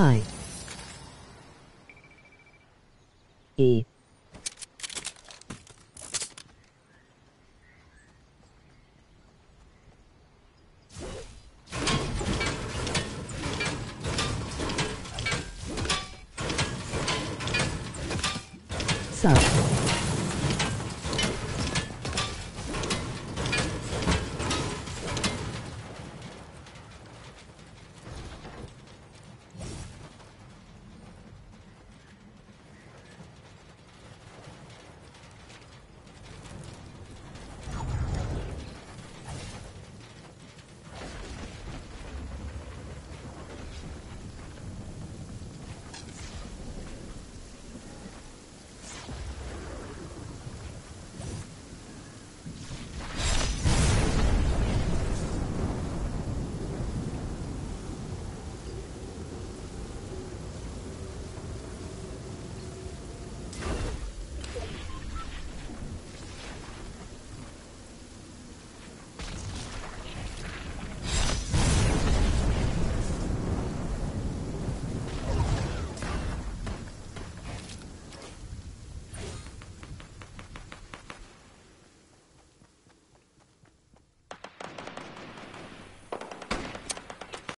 Hi. E. Sub.